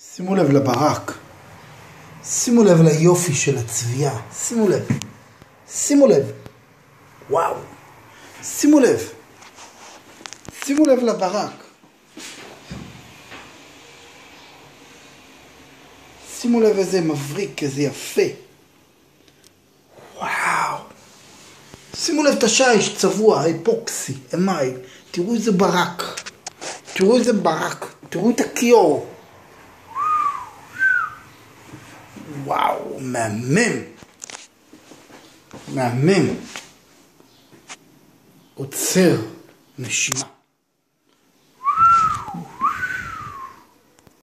שימו לב לברק, שימו לב ליופי של הצביעה, שימו לב, שימו לב, וואו, שימו לב, שימו לב לברק. שימו לב איזה מבריק, איזה יפה. וואו. שימו לב את השיש צבוע, האפוקסי, אמייל. תראו איזה ברק. תראו איזה ברק. תראו את הכיור. וואו, מהמם. מהמם. עוצר נשימה.